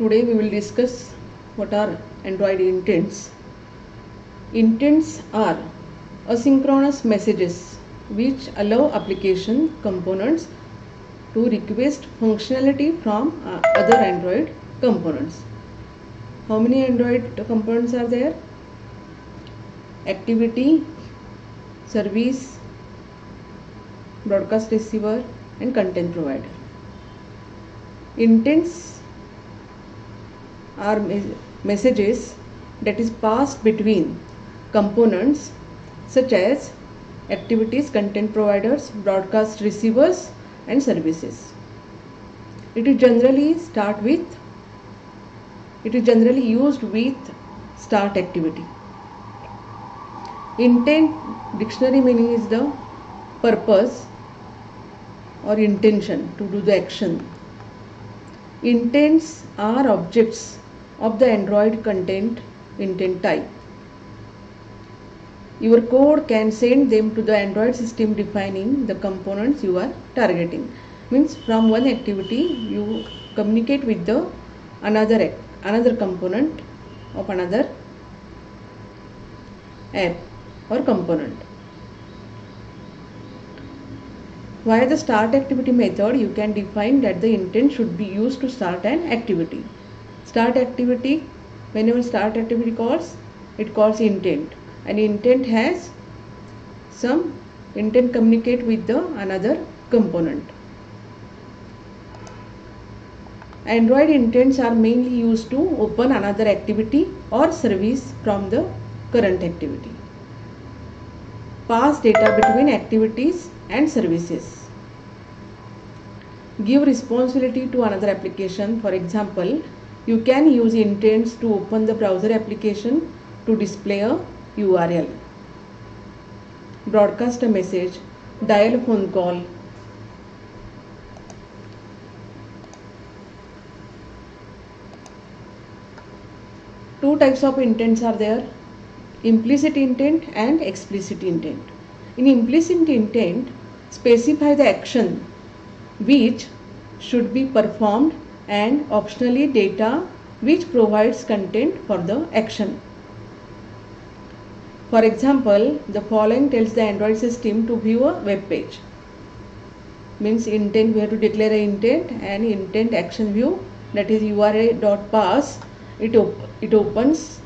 Today we will discuss what are Android intents. Intents are asynchronous messages which allow application components to request functionality from uh, other Android components. How many Android components are there? Activity, service, broadcast receiver and content provider. Intents are messages that is passed between components such as activities, content providers, broadcast receivers and services. It is generally start with it is generally used with start activity. Intent dictionary meaning is the purpose or intention to do the action. Intents are objects of the Android content intent type. Your code can send them to the Android system defining the components you are targeting. Means from one activity you communicate with the another another component of another app or component. Via the start activity method, you can define that the intent should be used to start an activity. Start activity, whenever start activity calls, it calls intent. And intent has some intent communicate with the another component. Android intents are mainly used to open another activity or service from the current activity. Pass data between activities and services. Give responsibility to another application. For example, you can use intents to open the browser application to display a URL. Broadcast a message, dial a phone call, two types of intents are there. Implicit intent and explicit intent. In implicit intent specify the action which should be performed and optionally data which provides content for the action for example the following tells the android system to view a web page means intent we have to declare an intent and intent action view that is ura.pass it, op- it opens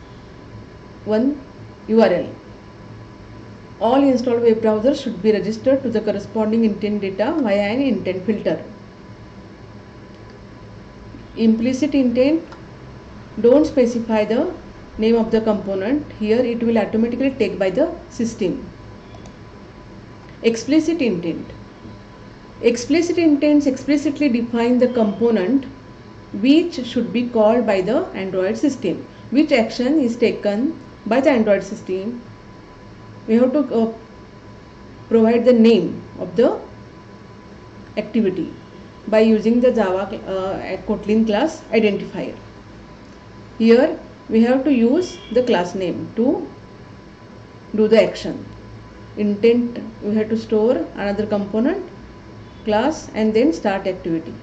one URL. All installed web browsers should be registered to the corresponding intent data via an intent filter. Implicit intent don't specify the name of the component here it will automatically take by the system. Explicit intent explicit intents explicitly define the component which should be called by the Android system. Which action is taken by the Android system? We have to uh, provide the name of the activity by using the Java uh, Kotlin class identifier. Here we have to use the class name to do the action. Intent we have to store another component class and then start activity.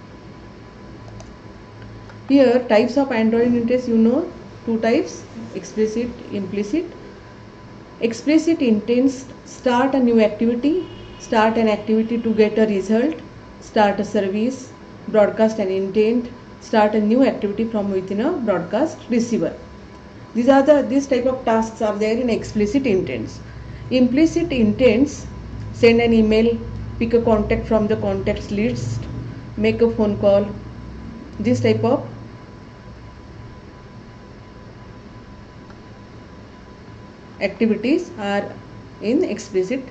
Here types of Android intents you know two types explicit implicit. Explicit intents start a new activity, start an activity to get a result, start a service, broadcast an intent, start a new activity from within a broadcast receiver. These are the this type of tasks are there in explicit intents. Implicit intents send an email, pick a contact from the contacts list, make a phone call. This type of activities are in explicit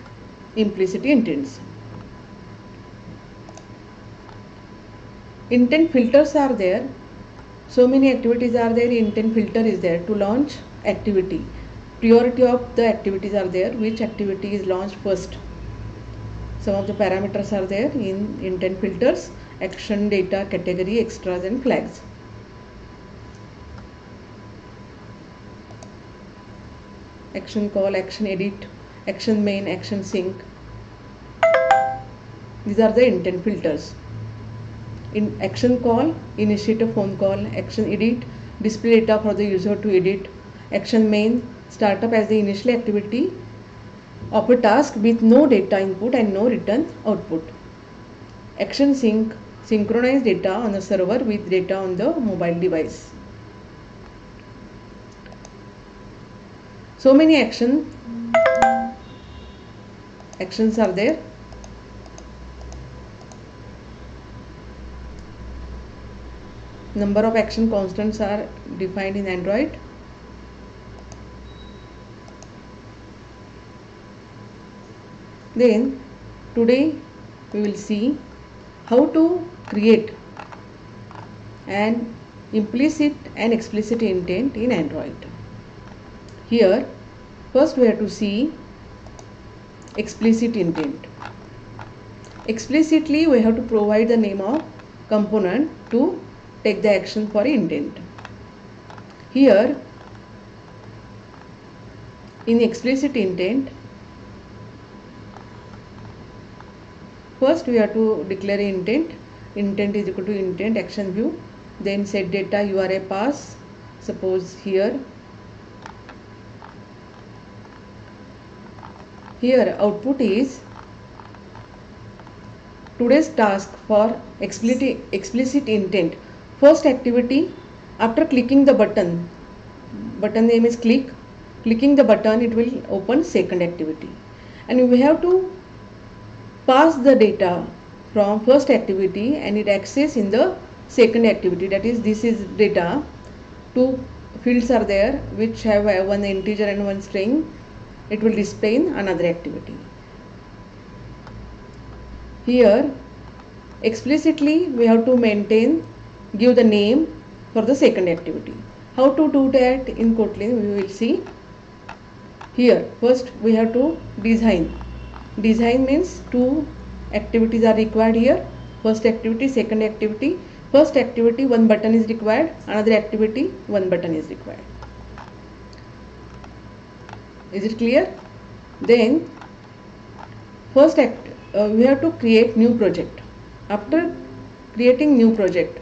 implicit intents. Intent filters are there. So many activities are there. Intent filter is there to launch activity. Priority of the activities are there. Which activity is launched first? Some of the parameters are there in intent filters. Action, data, category, extras and flags. action call, action edit, action main, action sync. These are the intent filters. In action call initiate a phone call action edit display data for the user to edit action main startup as the initial activity of a task with no data input and no return output. Action sync synchronize data on the server with data on the mobile device. So many action actions are there number of action constants are defined in android. Then today we will see how to create an implicit and explicit intent in android. Here first we have to see explicit intent. Explicitly we have to provide the name of component to take the action for intent. Here in explicit intent first we have to declare intent. Intent is equal to intent action view. Then set data URI pass suppose here. Here output is today's task for explicit, explicit intent first activity after clicking the button button name is click clicking the button it will open second activity. And we have to pass the data from first activity and it access in the second activity. That is this is data. Two fields are there which have one integer and one string. It will display in another activity. Here explicitly we have to maintain give the name for the second activity. How to do that in Kotlin we will see. Here first we have to design. Design means two activities are required here. First activity, second activity. First activity one button is required, another activity one button is required is it clear then first act uh, we have to create new project after creating new project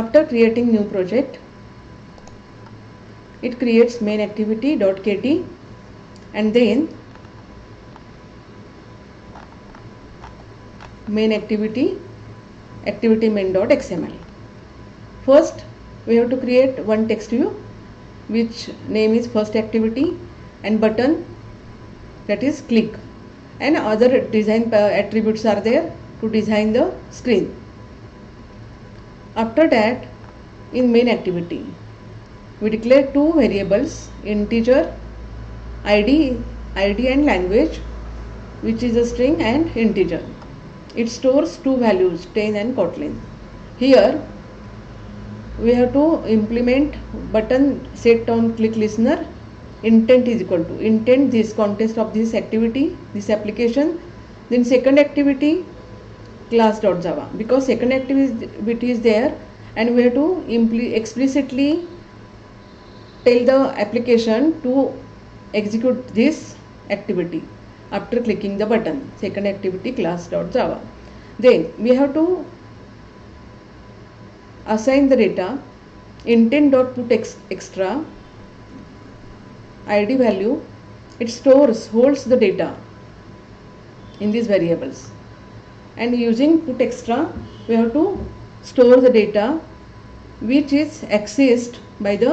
after creating new project it creates main activity dot kt and then main activity activity main dot xml first we have to create one text view which name is first activity and button that is click. And other design uh, attributes are there to design the screen after that in main activity we declare two variables integer id id and language which is a string and integer. It stores two values 10 and kotlin. Here we have to implement button set on click listener. Intent is equal to intent this context of this activity this application. Then second activity class.java because second activity is there and we have to explicitly tell the application to execute this activity after clicking the button second activity class.java then we have to assign the data intent.put extra id value. It stores holds the data in these variables and using put extra we have to store the data which is accessed by the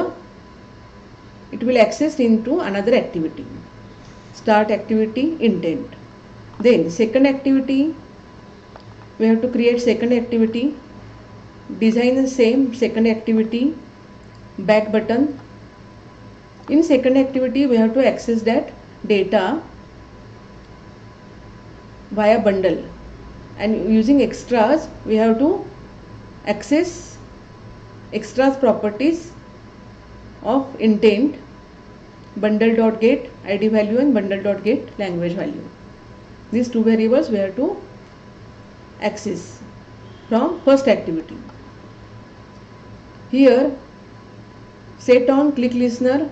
it will access into another activity. Start activity intent. Then second activity we have to create second activity. Design the same second activity back button. In second activity we have to access that data via bundle and using extras we have to access extras properties of intent bundle.get id value and bundle.get language value. These two variables we have to access. from first activity. Here set on click listener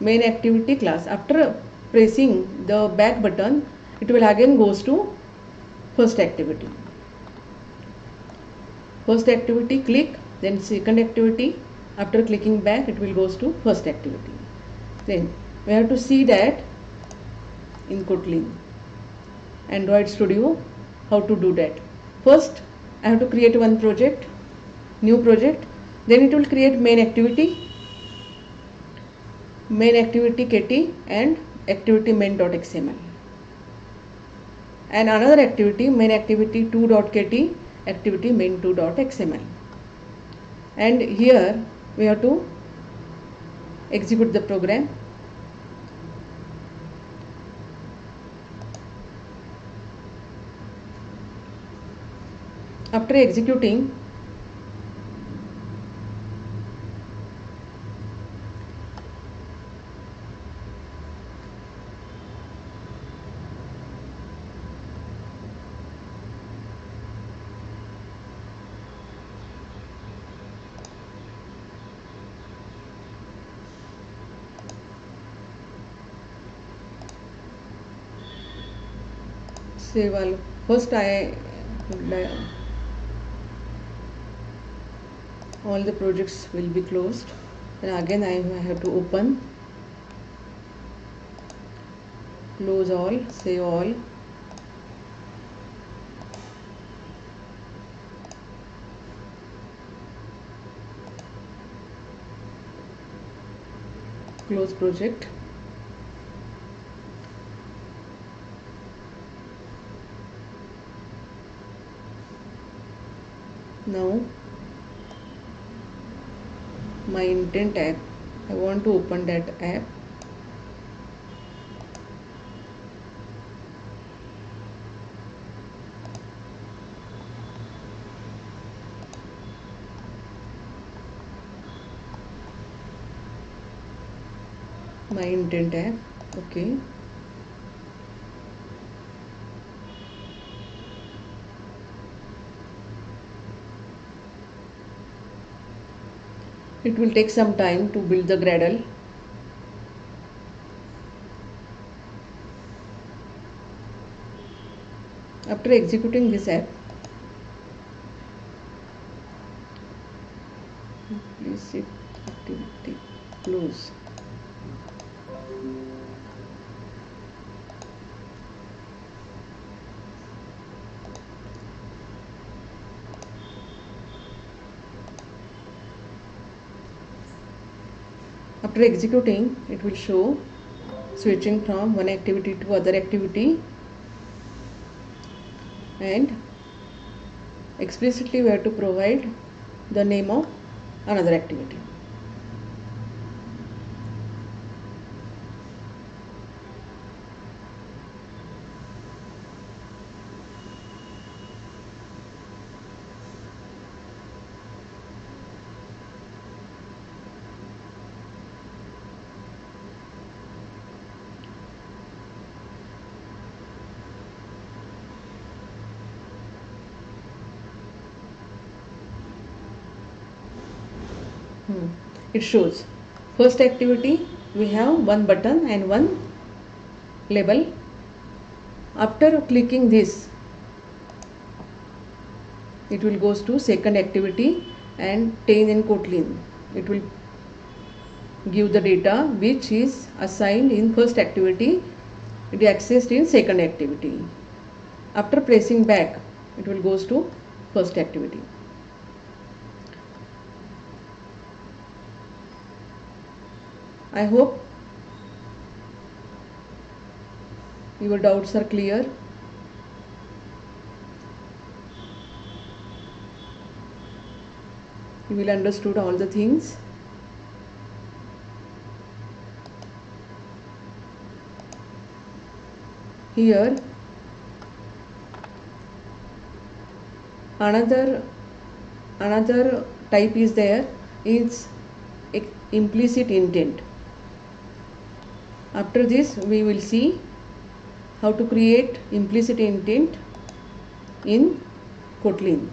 main activity class. After pressing the back button it will again goes to first activity. First activity click then second activity after clicking back it will goes to first activity. Then we have to see that in Kotlin Android Studio how to do that. First I have to create one project new project then it will create main activity main activity kt and activity main.xml and another activity main activity 2.kt activity main2.xml and here we have to execute the program. After executing save all first I all the projects will be closed and again I have to open close all save all close project. Now my intent app I want to open that app. My intent app okay it will take some time to build the Gradle. After executing this app please activity close after executing it will show switching from one activity to other activity and explicitly we have to provide the name of another activity it shows. First activity we have one button and one label. After clicking this it will goes to second activity and 10 in Kotlin. It will give the data which is assigned in first activity. It is accessed in second activity. After pressing back it will goes to first activity I hope your doubts are clear. You will understood all the things. Here another another type is there is implicit intent after this we will see how to create implicit intent in Kotlin.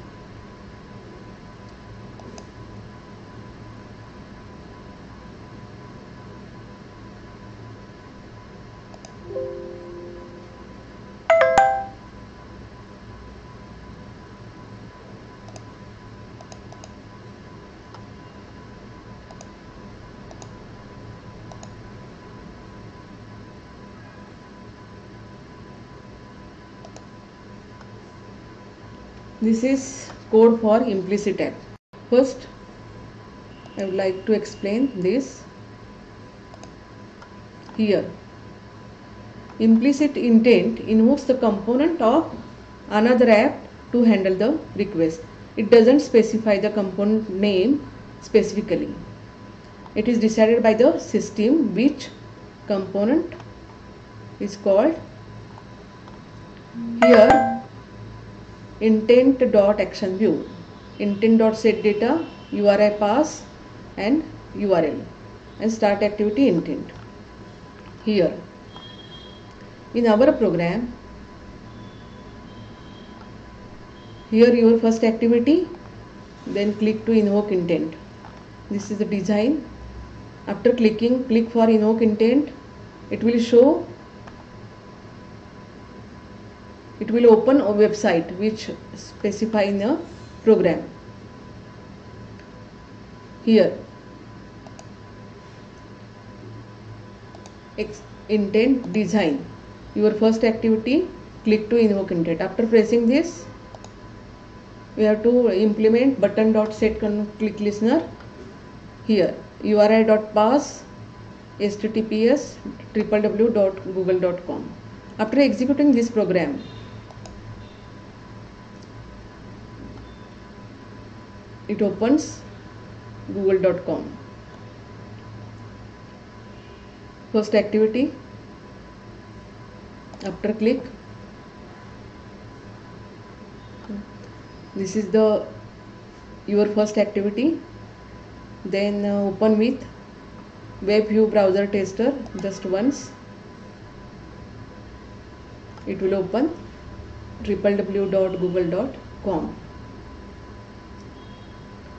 This is code for implicit app. First, I would like to explain this here. Implicit intent invokes the component of another app to handle the request. It doesn't specify the component name specifically. It is decided by the system which component is called. Here intent dot action view intent dot set data URI pass and URL and start activity intent. Here in our program here your first activity then click to invoke intent. This is the design. After clicking click for invoke intent. It will show it will open a website which specify in the program. Here. Intent design. Your first activity click to invoke intent. After pressing this we have to implement button dot set click listener. Here. Uri dot pass https www.google.com after executing this program it opens google.com first activity. After click. This is the your first activity. Then uh, open with web view browser tester just once. It will open www.google.com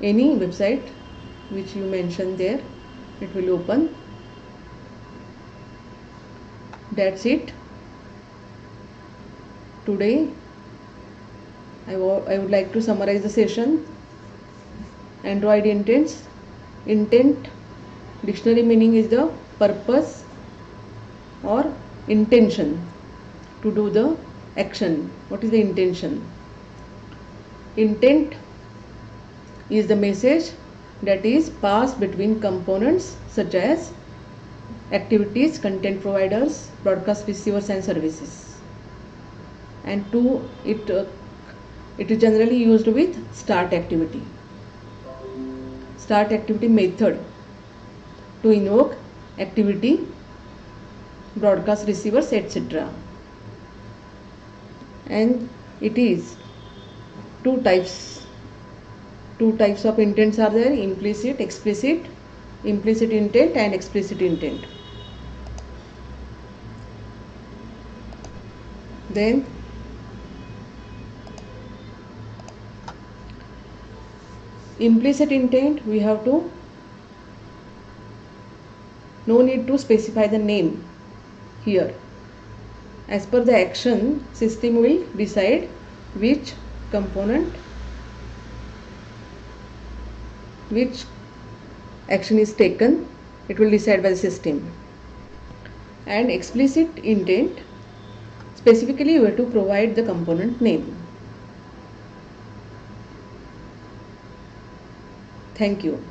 any website which you mention there it will open. That's it. Today I, I would like to summarize the session. Android intents intent dictionary meaning is the purpose or intention to do the action. What is the intention? Intent is the message that is passed between components such as activities, content providers, broadcast receivers and services. And to it, uh, it is generally used with start activity. Start activity method to invoke activity, broadcast receivers etc. And it is two types two types of intents are there implicit explicit implicit intent and explicit intent. Then implicit intent we have to no need to specify the name here. As per the action system will decide which component which action is taken it will decide by the system. And explicit intent specifically you have to provide the component name. Thank you